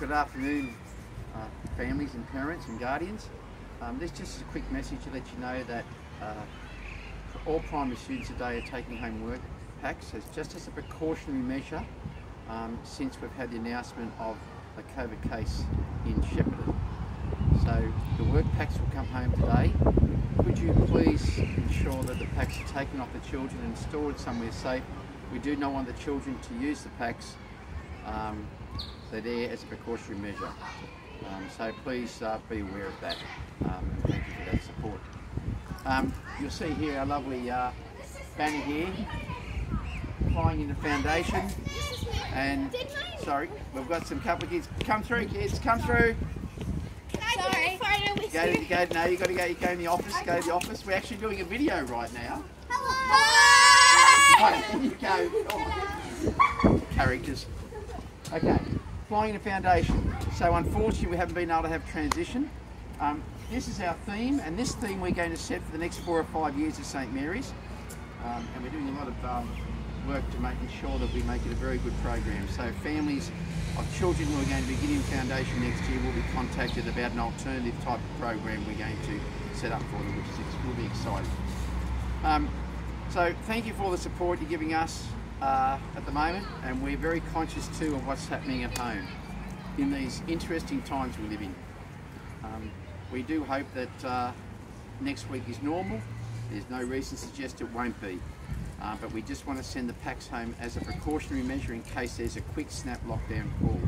good afternoon, uh, families and parents and guardians. Um, this just is a quick message to let you know that uh, all primary students today are taking home work packs as just as a precautionary measure um, since we've had the announcement of a COVID case in Shepparton. So the work packs will come home today. Could you please ensure that the packs are taken off the children and stored somewhere safe? We do not want the children to use the packs. Um, they're there as a precautionary measure. Um, so please uh, be aware of that. Um, thank you for that support. Um, you'll see here our lovely uh, banner here, flying in the foundation. And sorry, we've got some couple of kids. Come through, kids. Come through. Sorry. Go to go. No, you got to go. You go in the office. Go to the office. We're actually doing a video right now. Hello. Right, you go. Oh. Characters. Okay, flying in the foundation. So unfortunately we haven't been able to have transition. Um, this is our theme and this theme we're going to set for the next four or five years at St Mary's. Um, and we're doing a lot of um, work to making sure that we make it a very good program. So families of children who are going to be getting foundation next year will be contacted about an alternative type of program we're going to set up for them, which is, will be exciting. Um, so thank you for all the support you're giving us uh, at the moment, and we're very conscious too of what's happening at home in these interesting times we live in. Um, we do hope that uh, next week is normal. There's no reason to suggest it won't be. Uh, but we just want to send the packs home as a precautionary measure in case there's a quick snap lockdown call.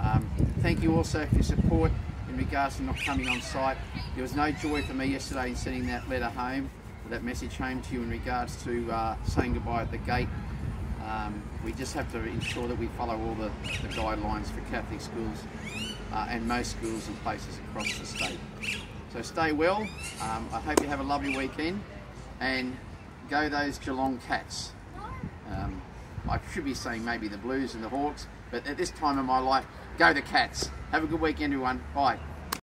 Um, thank you also for your support in regards to not coming on site. There was no joy for me yesterday in sending that letter home, that message home to you in regards to uh, saying goodbye at the gate. Um, we just have to ensure that we follow all the, the guidelines for Catholic schools uh, and most schools and places across the state. So stay well. Um, I hope you have a lovely weekend and go those Geelong Cats. Um, I should be saying maybe the Blues and the Hawks, but at this time of my life, go the Cats. Have a good weekend, everyone. Bye.